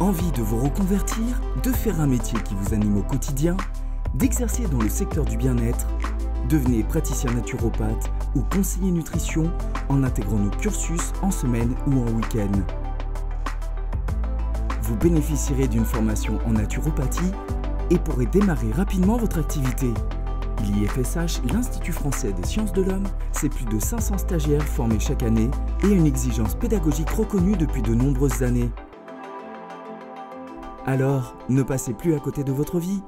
Envie de vous reconvertir, de faire un métier qui vous anime au quotidien, d'exercer dans le secteur du bien-être Devenez praticien naturopathe ou conseiller nutrition en intégrant nos cursus en semaine ou en week-end. Vous bénéficierez d'une formation en naturopathie et pourrez démarrer rapidement votre activité. L'IFSH, l'Institut français des sciences de l'homme, c'est plus de 500 stagiaires formés chaque année et une exigence pédagogique reconnue depuis de nombreuses années. Alors, ne passez plus à côté de votre vie